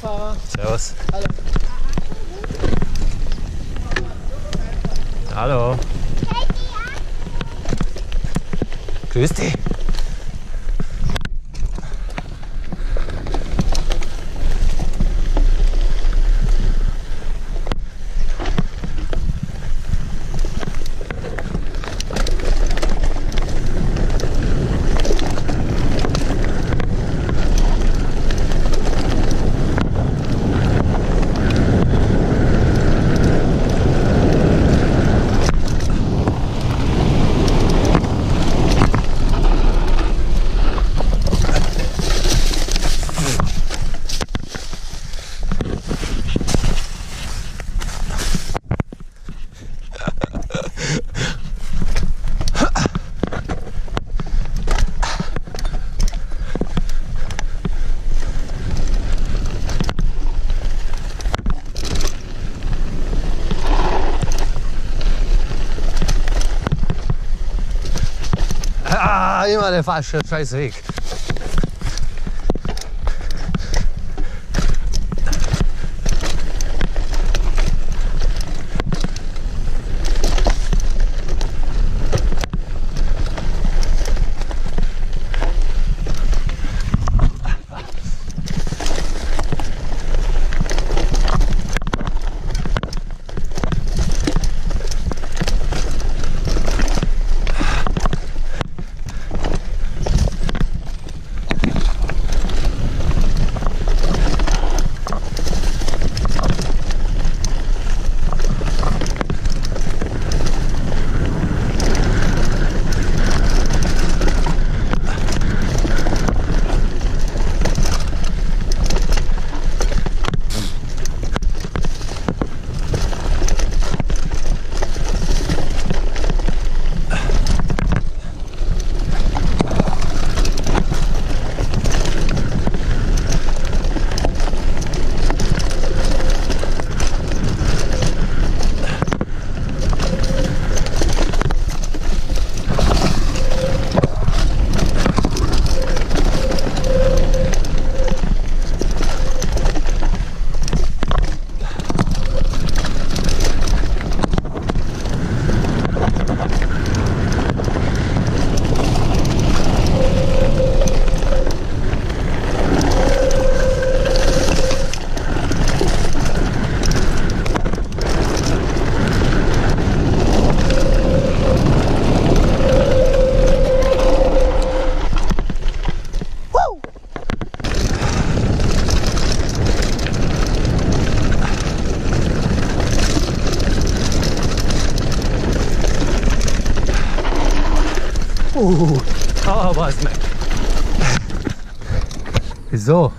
Servus. Hallo. Grüß dich. Immer der falsche scheiß Uh, aber ist weg. Wieso?